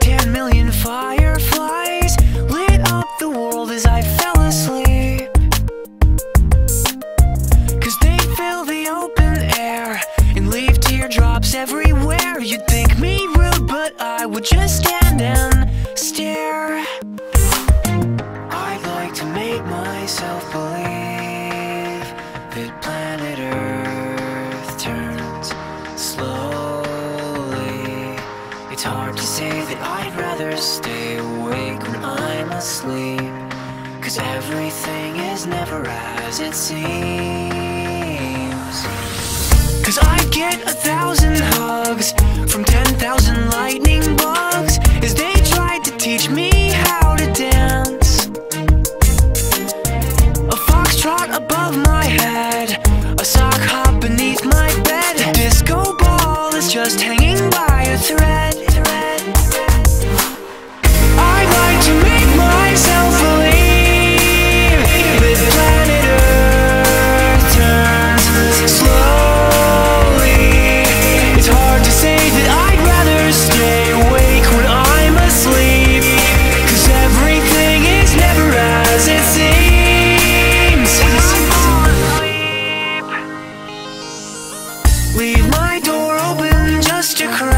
10 million I'm. Cause everything is never as it seems. Cause I get a thousand hugs from my door open just a crack.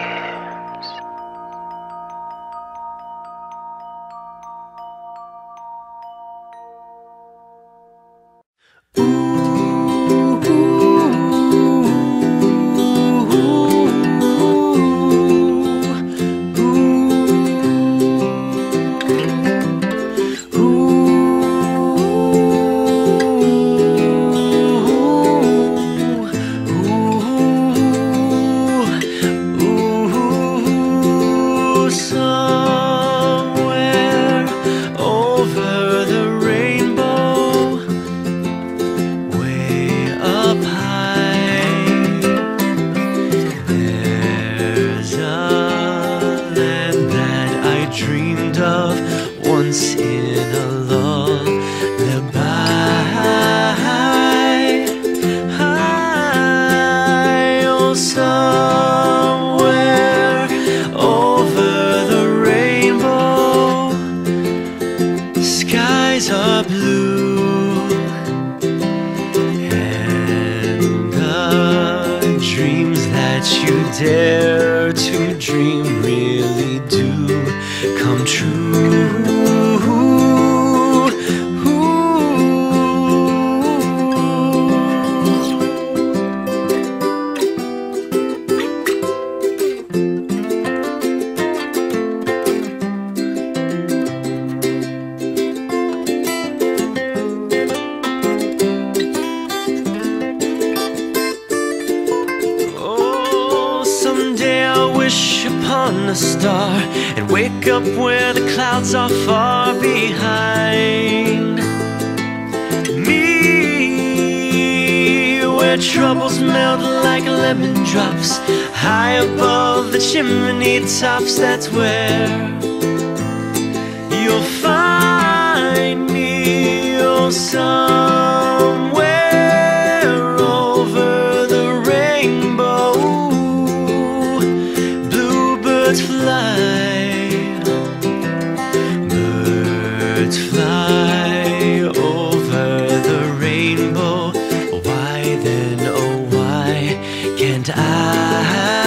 Dare to dream wish upon a star and wake up where the clouds are far behind me. Where troubles melt like lemon drops high above the chimney tops. That's where you'll find me. Oh, somewhere bluebirds fly, birds fly over the rainbow. Why then, oh, why can't I?